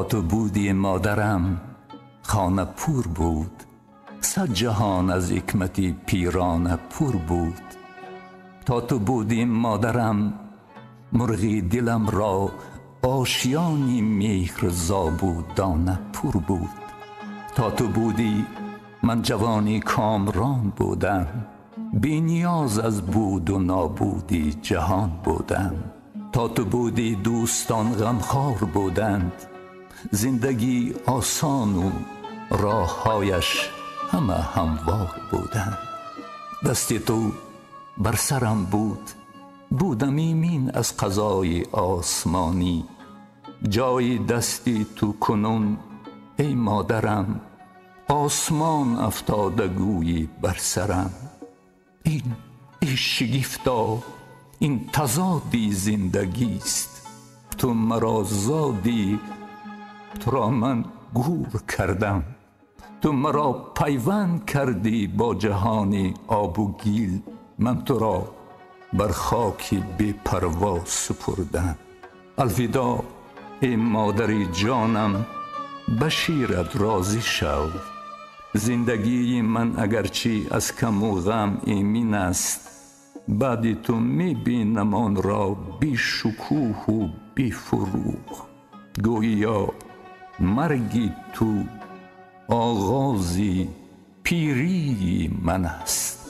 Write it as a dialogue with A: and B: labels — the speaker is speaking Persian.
A: تو بودی مادرم خانه پور بود. صد جهان از حکمتی پیرانه پور بود. تا تو بودی مادرم مرغی دلم را آشیانی مهر زابودانه پور بود. تا تو بودی من جوانی کامران بودم. بی نیاز از بود و نابودی جهان بودم. تا تو بودی دوستان غمخوار بودند. زندگی آسان و راههایش همه هموار بودند دستی تو بر سرم بود بودم ایمین از قضای آسمانی. جای دستی تو کنون ای مادرم آسمان افتاده گویی بر سرم. این ای شگفتا این تضادی زندگی است. تو مرا زادی تو را من گور کردم. تو مرا پیوند کردی با جهانی آب و گیل. من تو را بر خاکی بی پروا سپردم. الویدا ای مادری جانم بشیرت راضی شو. زندگی من اگرچه از کم و غم ایمین است بعد تو می بینم آن را بی شکوه و بی فروغ. گویا مرگی تو آغازی پیری من است